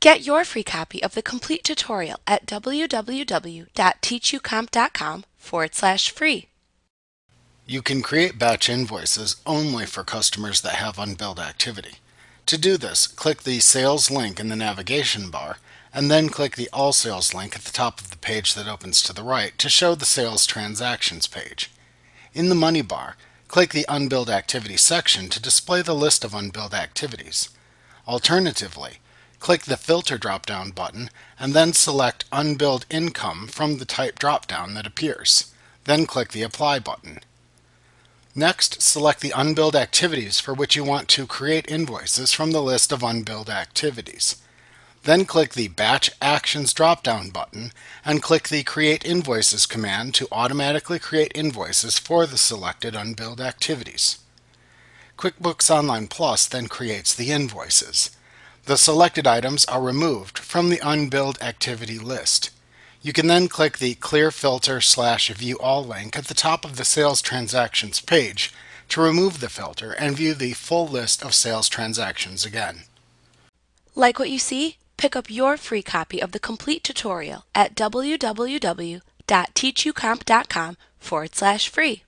Get your free copy of the complete tutorial at www.teachucomp.com forward slash free. You can create batch invoices only for customers that have unbilled activity. To do this, click the Sales link in the navigation bar, and then click the All Sales link at the top of the page that opens to the right to show the Sales Transactions page. In the Money bar, click the Unbilled Activity section to display the list of unbilled activities. Alternatively, click the Filter drop-down button and then select Unbilled Income from the type drop-down that appears. Then click the Apply button. Next, select the unbilled activities for which you want to create invoices from the list of unbilled activities. Then click the Batch Actions drop-down button and click the Create Invoices command to automatically create invoices for the selected unbilled activities. QuickBooks Online Plus then creates the invoices. The selected items are removed from the unbilled activity list. You can then click the Clear Filter slash View All link at the top of the Sales Transactions page to remove the filter and view the full list of sales transactions again. Like what you see? Pick up your free copy of the complete tutorial at www.teachucomp.com forward slash free.